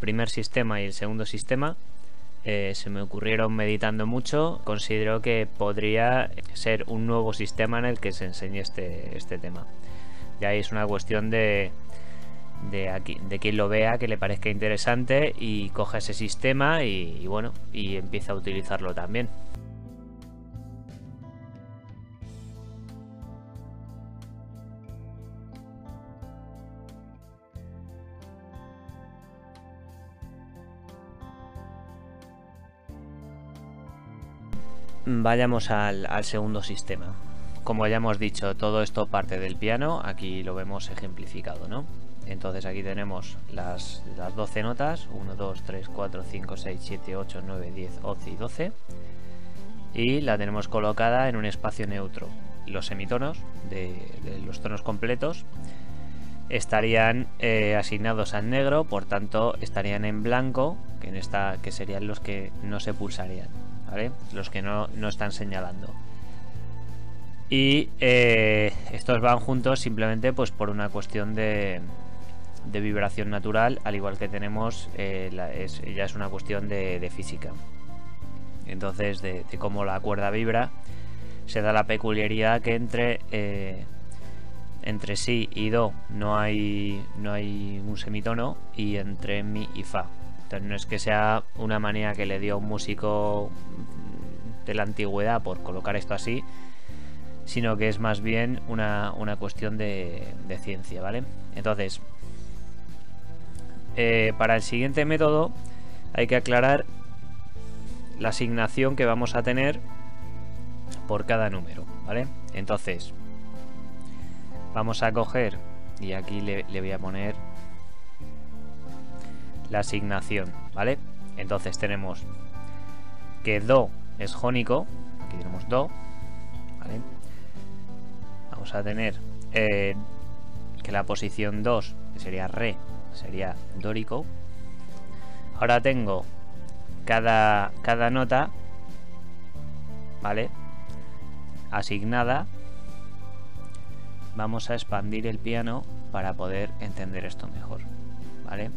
primer sistema y el segundo sistema eh, se me ocurrieron meditando mucho. Considero que podría ser un nuevo sistema en el que se enseñe este, este tema. Ya es una cuestión de, de, aquí, de quien lo vea, que le parezca interesante y coja ese sistema y bueno, y empieza a utilizarlo también. Vayamos al, al, segundo sistema. Como ya hemos dicho, todo esto parte del piano, aquí lo vemos ejemplificado, ¿no? Entonces aquí tenemos las, las 12 notas, 1, 2, 3, 4, 5, 6, 7, 8, 9, 10, 11 y 12. Y la tenemos colocada en un espacio neutro. Los semitonos de, de los tonos completos estarían eh, asignados al negro, por tanto estarían en blanco, que, en esta, que serían los que no se pulsarían, ¿vale? Los que no, no están señalando. Y eh, estos van juntos simplemente pues por una cuestión de, de vibración natural, al igual que tenemos, eh, ya es una cuestión de, física. Entonces, de, cómo la cuerda vibra, se da la peculiaridad que entre, eh, entre si y do no hay, no hay un semitono y entre mi y fa. Entonces, no es que sea una manía que le dio un músico de la antigüedad por colocar esto así, sino que es más bien una, una cuestión de, ciencia, ¿vale? Entonces, eh, para el siguiente método hay que aclarar la asignación que vamos a tener por cada número, ¿vale? Entonces, vamos a coger, y aquí le, le voy a poner la asignación, ¿vale? Entonces tenemos que Do es jónico, aquí tenemos Do, ¿vale? Vamos a tener eh, que la posición 2, que sería Re, sería dórico. Ahora tengo cada, cada nota, ¿vale? Asignada. Vamos a expandir el piano para poder entender esto mejor, ¿vale?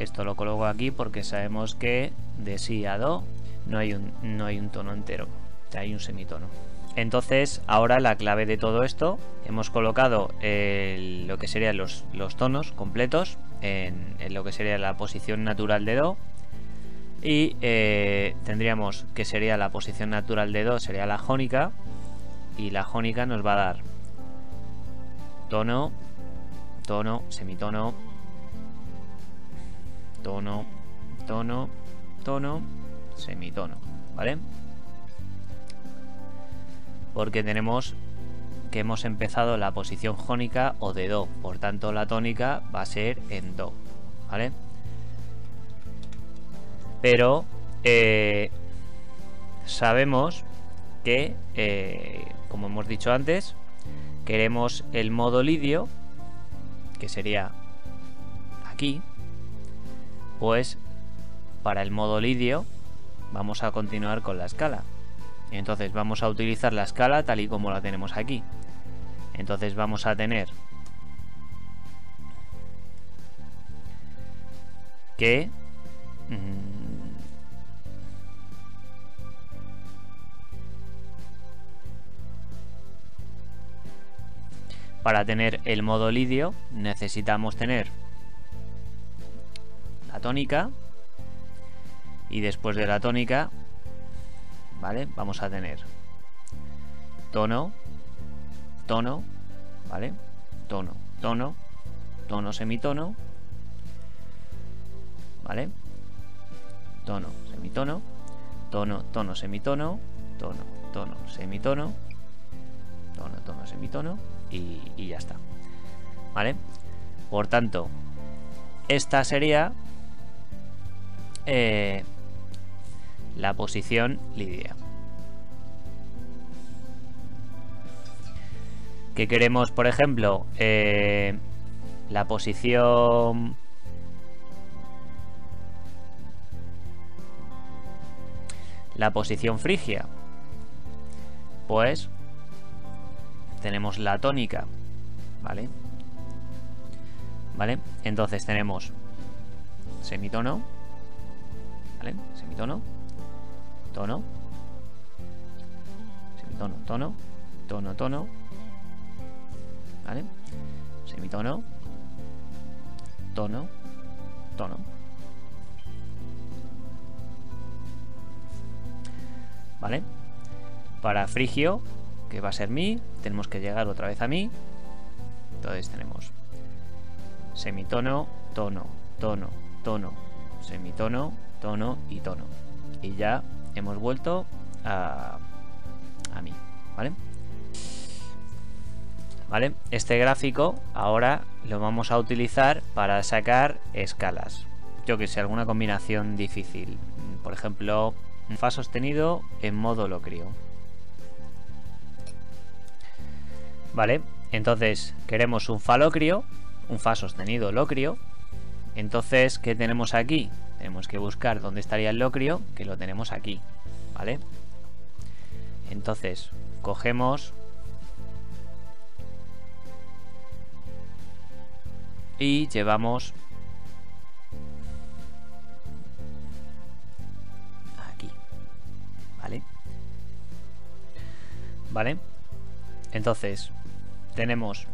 Esto lo coloco aquí porque sabemos que de si a do no hay un, no hay un tono entero, hay un semitono. Entonces, ahora la clave de todo esto, hemos colocado el, lo que serían los, los tonos completos en, en, lo que sería la posición natural de Do. Y eh, tendríamos que sería la posición natural de Do, sería la jónica. Y la jónica nos va a dar tono, tono, semitono, tono, tono, tono, semitono, ¿vale? porque tenemos que hemos empezado la posición jónica o de do, por tanto la tónica va a ser en do, ¿vale? Pero eh, sabemos que, eh, como hemos dicho antes, queremos el modo lidio, que sería aquí, pues para el modo lidio vamos a continuar con la escala. Entonces vamos a utilizar la escala tal y como la tenemos aquí. Entonces vamos a tener que mmm, para tener el modo lidio necesitamos tener tónica y después de la tónica ¿vale? Vamos a tener tono, tono, ¿vale? Tono, tono, tono, semitono, ¿vale? Tono, semitono, tono, tono, semitono, tono, tono, semitono, tono, tono, semitono y, y ya está, ¿vale? Por tanto, esta sería eh, la posición lidia. Que queremos, por ejemplo, eh, la posición... La posición frigia. Pues tenemos la tónica, ¿vale? ¿Vale? Entonces tenemos semitono, ¿vale? Semitono, tono, semitono, tono, tono, tono, ¿vale? Semitono, tono, tono. ¿Vale? Para frigio, que va a ser mi, tenemos que llegar otra vez a mi. Entonces tenemos semitono, tono, tono, tono, semitono, tono y tono. Y ya hemos vuelto a, a mi, ¿vale? ¿Vale? Este gráfico ahora lo vamos a utilizar para sacar escalas. Yo que sé, alguna combinación difícil. Por ejemplo, Fa sostenido en modo locrio. Vale, entonces queremos un Fa locrio, un Fa sostenido locrio. Entonces, ¿qué tenemos aquí? Tenemos que buscar dónde estaría el locrio, que lo tenemos aquí, ¿vale? Entonces, cogemos y llevamos aquí vale vale entonces tenemos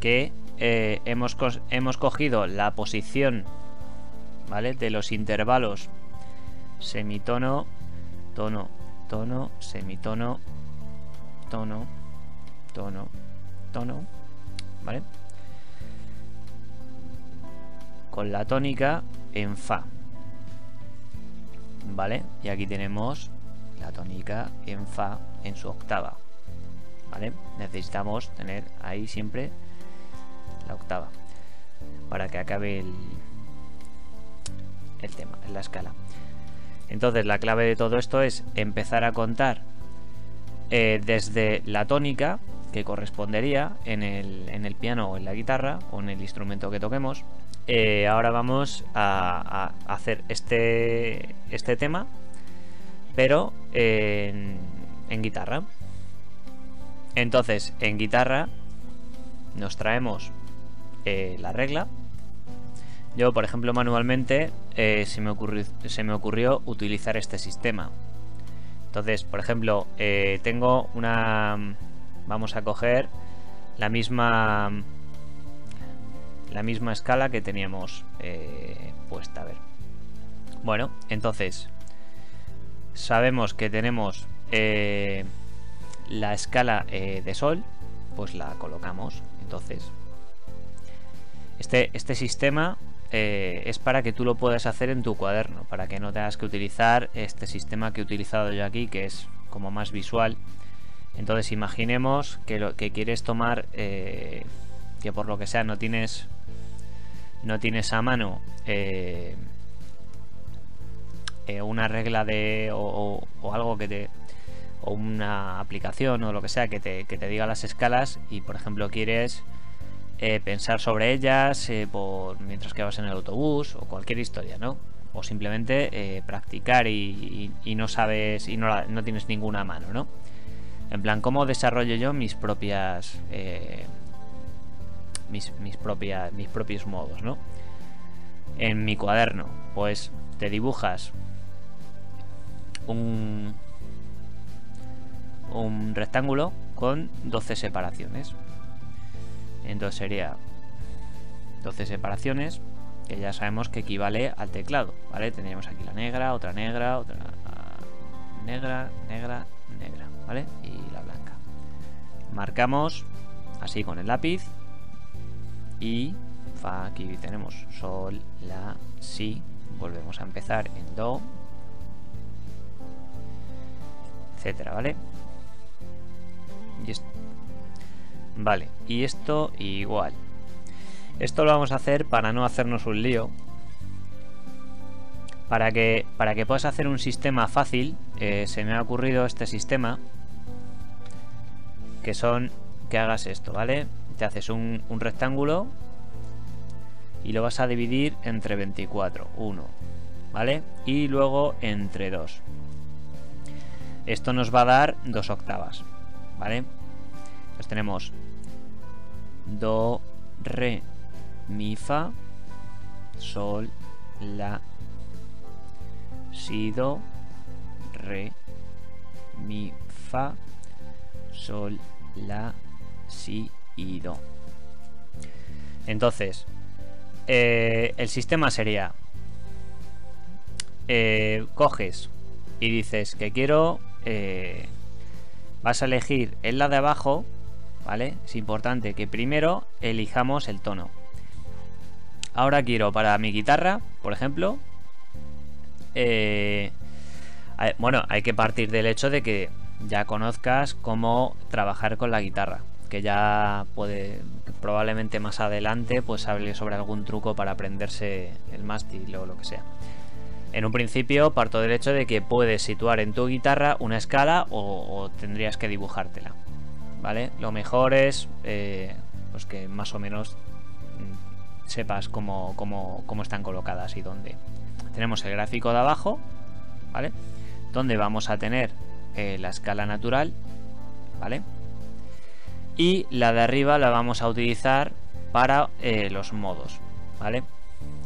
que eh, hemos, hemos cogido la posición vale de los intervalos semitono tono tono semitono tono tono tono vale con la tónica en Fa. ¿Vale? Y aquí tenemos la tónica en Fa en su octava. ¿Vale? Necesitamos tener ahí siempre octava para que acabe el, el tema, la escala. Entonces la clave de todo esto es empezar a contar eh, desde la tónica que correspondería en el, en el piano o en la guitarra o en el instrumento que toquemos eh, ahora vamos a, hacer este, este tema, pero en, guitarra. Entonces, en guitarra nos traemos eh, la regla. Yo, por ejemplo, manualmente eh, se, me ocurrió, utilizar este sistema. Entonces, por ejemplo, tengo una... Vamos a coger la misma la misma escala que teníamos eh, puesta. A ver. Bueno, entonces sabemos que tenemos eh, la escala eh, de sol, pues la colocamos. Entonces, este, este sistema es para que tú lo puedas hacer en tu cuaderno, para que no tengas que utilizar este sistema que he utilizado yo aquí, que es como más visual. Entonces, imaginemos que, lo, que quieres tomar, que por lo que sea no tienes no tienes a mano eh, eh, una regla de o, algo que te o una aplicación o lo que sea que te, diga las escalas y por ejemplo quieres eh, pensar sobre ellas por, mientras que vas en el autobús o cualquier historia, ¿no? O simplemente practicar y, no sabes y no, no, tienes ninguna mano, ¿no? En plan, ¿cómo desarrollo yo mis propias mis, mis, mis propios modos, ¿no? En mi cuaderno, pues te dibujas un, un rectángulo con 12 separaciones. Entonces sería 12 separaciones, que ya sabemos que equivale al teclado, ¿vale? Tendríamos aquí la negra, otra negra, otra negra, negra, negra, ¿vale? Y la blanca. Marcamos así con el lápiz y fa aquí tenemos sol la si volvemos a empezar en do etcétera vale y esto vale y esto igual esto lo vamos a hacer para no hacernos un lío para que para que puedas hacer un sistema fácil eh, se me ha ocurrido este sistema que son que hagas esto vale te haces un, rectángulo y lo vas a dividir entre 24, 1, ¿vale? Y luego entre 2. Esto nos va a dar dos octavas, ¿vale? Pues tenemos Do, Re, Mi, Fa, Sol, la, si, do, re, mi, fa, sol, la, si y do. Entonces, eh, el sistema sería, eh, coges y dices que quiero, eh, vas a elegir en la de abajo, ¿vale? Es importante que primero elijamos el tono. Ahora quiero para mi guitarra, por ejemplo, bueno, hay que partir del hecho de que ya conozcas cómo trabajar con la guitarra que ya puede probablemente más adelante pues hable sobre algún truco para aprenderse el mástil o lo que sea. En un principio parto del hecho de que puedes situar en tu guitarra una escala o, tendrías que dibujártela. ¿Vale? Lo mejor es eh, pues que más o menos mm, sepas cómo, están colocadas y dónde. Tenemos el gráfico de abajo, ¿vale? Donde vamos a tener eh, la escala natural, ¿vale? y la de arriba la vamos a utilizar para eh, los modos, ¿vale?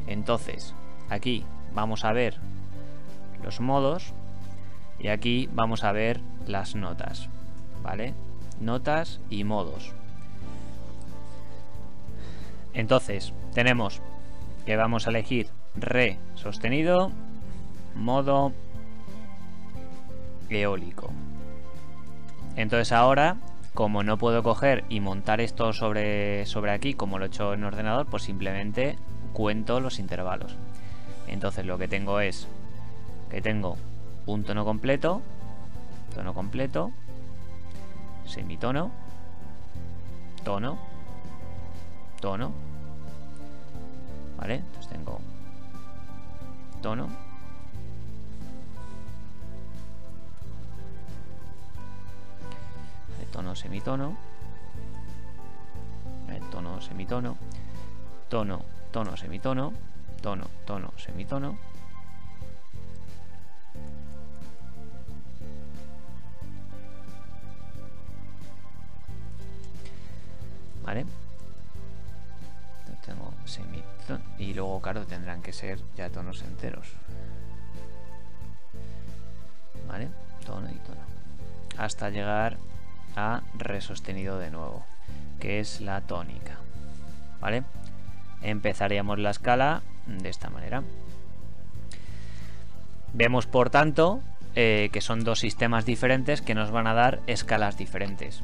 Entonces, aquí vamos a ver los modos y aquí vamos a ver las notas, ¿vale? Notas y modos. Entonces, tenemos que vamos a elegir re sostenido, modo eólico. Entonces ahora como no puedo coger y montar esto sobre, sobre aquí como lo he hecho en ordenador, pues simplemente cuento los intervalos. Entonces lo que tengo es que tengo un tono completo, tono completo, semitono, tono, tono, ¿vale? Entonces tengo tono, tono, semitono, el tono, semitono, tono, tono, semitono, tono, tono, semitono. Luego, tendrán que ser ya tonos enteros. ¿Vale? Tono y tono. Hasta llegar a re sostenido de nuevo, que es la tónica. ¿Vale? Empezaríamos la escala de esta manera. Vemos, por tanto, eh, que son dos sistemas diferentes que nos van a dar escalas diferentes.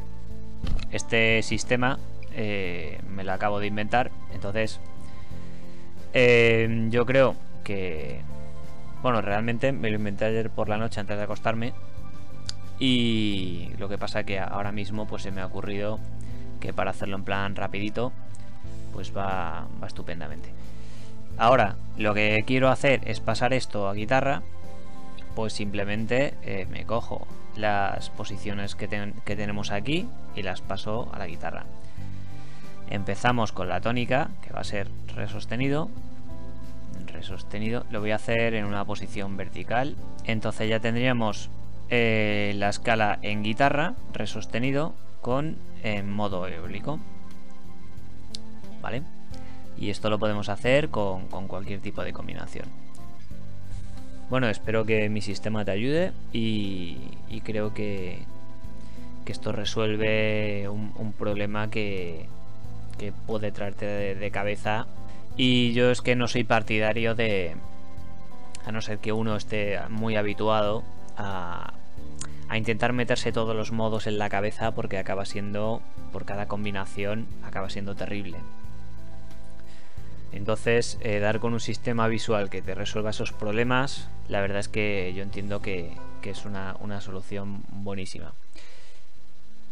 Este sistema eh, me lo acabo de inventar, entonces eh, yo creo que... Bueno, realmente me lo inventé ayer por la noche antes de acostarme y lo que pasa que ahora mismo pues se me ha ocurrido que para hacerlo en plan rapidito, pues va, estupendamente. Ahora, lo que quiero hacer es pasar esto a guitarra, pues simplemente eh, me cojo las posiciones que, que tenemos aquí y las paso a la guitarra. Empezamos con la tónica, que va a ser re sostenido. Re sostenido, lo voy a hacer en una posición vertical. Entonces ya tendríamos eh, la escala en guitarra, re sostenido, con en modo eólico. ¿Vale? Y esto lo podemos hacer con, cualquier tipo de combinación. Bueno, espero que mi sistema te ayude y, creo que, esto resuelve un, problema que, puede traerte de, cabeza. Y yo es que no soy partidario de, a no ser que uno esté muy habituado a, a intentar meterse todos los modos en la cabeza porque acaba siendo, por cada combinación, acaba siendo terrible. Entonces, eh, dar con un sistema visual que te resuelva esos problemas, la verdad es que yo entiendo que, es una, solución buenísima.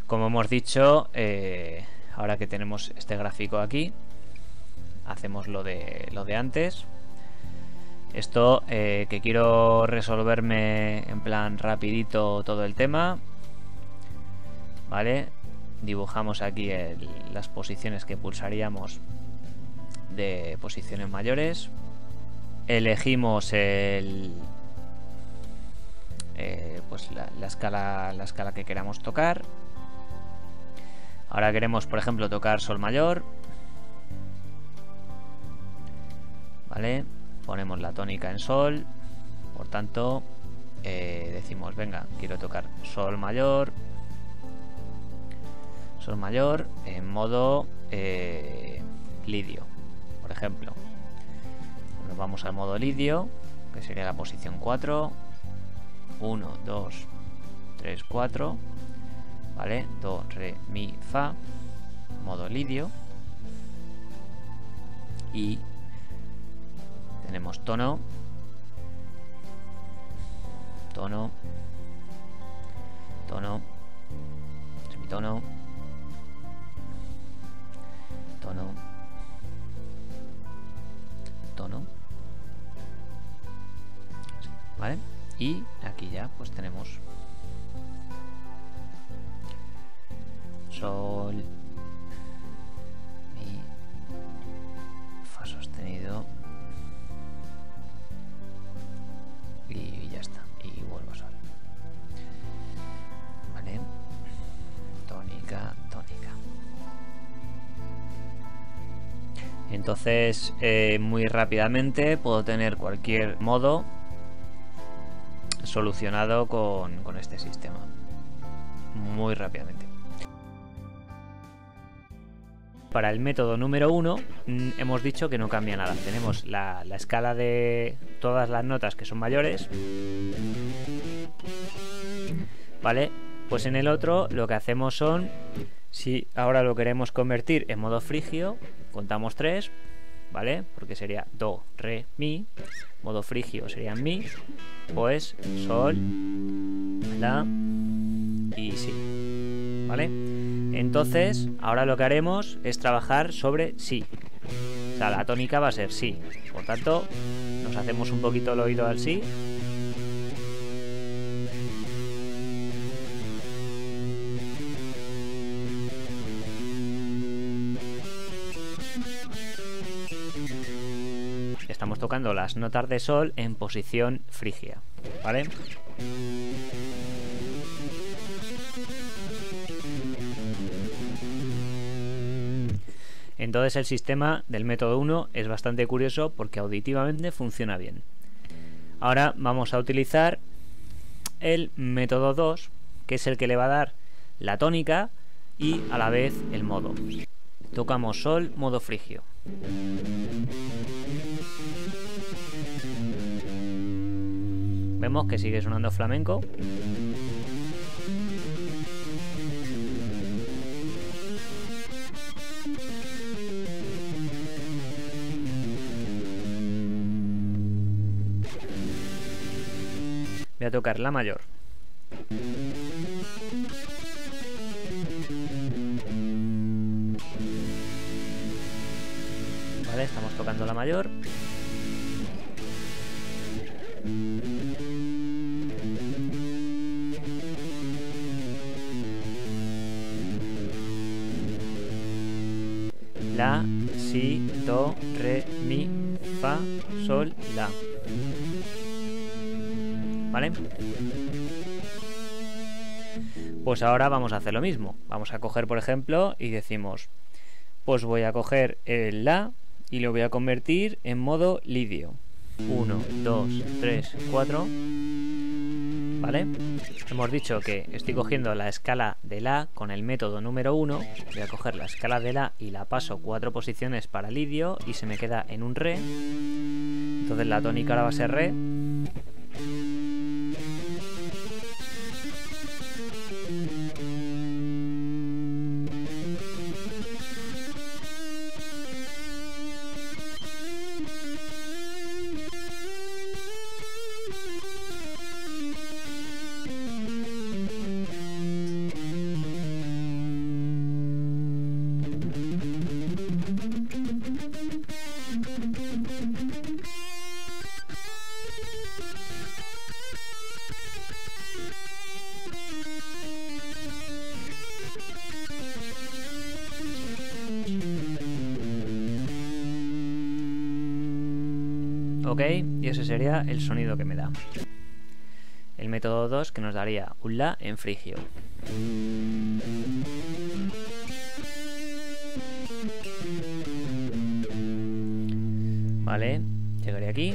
Como hemos dicho, eh, ahora que tenemos este gráfico aquí, hacemos lo de, lo de antes, esto eh, que quiero resolverme en plan rapidito todo el tema. Vale. Dibujamos aquí las posiciones que pulsaríamos de posiciones mayores. Elegimos el, eh, pues la, escala, la escala que queramos tocar. Ahora queremos, por ejemplo, tocar Sol mayor. ¿Vale? ponemos la tónica en sol, por tanto eh, decimos, venga, quiero tocar sol mayor, sol mayor en modo eh, lidio, por ejemplo. Nos vamos al modo lidio, que sería la posición 4, 1, 2, 3, 4, ¿vale? Do, re, mi, fa, modo lidio. Y tenemos tono, tono, tono, semitono, tono, tono, ¿vale? Y aquí ya pues tenemos Entonces, eh, muy rápidamente puedo tener cualquier modo solucionado con, este sistema. Muy rápidamente. Para el método número uno mm, hemos dicho que no cambia nada. Tenemos la, escala de todas las notas que son mayores. ¿Vale? Pues en el otro lo que hacemos son, si ahora lo queremos convertir en modo frigio, contamos tres, ¿vale? Porque sería do, re, mi. Modo frigio sería mi. Pues sol, la y si. ¿Vale? Entonces, ahora lo que haremos es trabajar sobre si. O sea, la tónica va a ser si. Por tanto, nos hacemos un poquito el oído al si. Las notas de sol en posición frigia, ¿vale? Entonces el sistema del método 1 es bastante curioso porque auditivamente funciona bien. Ahora vamos a utilizar el método 2, que es el que le va a dar la tónica y a la vez el modo. Tocamos sol, modo frigio. Vemos que sigue sonando flamenco. Voy a tocar la mayor. Vale, estamos tocando la mayor. La, si, do, re, mi, fa, sol, la. ¿Vale? Pues ahora vamos a hacer lo mismo. Vamos a coger, por ejemplo, y decimos, pues voy a coger el La y lo voy a convertir en modo lidio. 1, 2, 3, 4. ¿Vale? Hemos dicho que estoy cogiendo la escala de La con el método número 1. Voy a coger la escala de La y la paso cuatro posiciones para lidio y se me queda en un Re. Entonces la tónica ahora va a ser Re. Ok, y ese sería el sonido que me da. El método 2 que nos daría un La en frigio. Vale, llegaré aquí.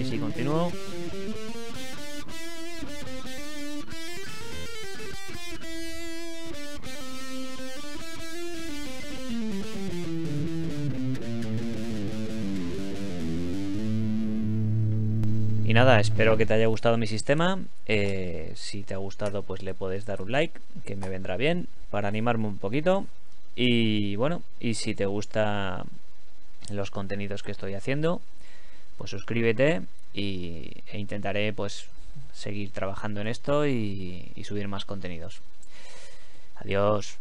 Y si continúo, Nada, espero que te haya gustado mi sistema. Eh, si te ha gustado, pues le puedes dar un like, que me vendrá bien, para animarme un poquito. Y bueno, y si te gustan los contenidos que estoy haciendo, pues suscríbete y, e intentaré pues seguir trabajando en esto y subir más contenidos. Adiós.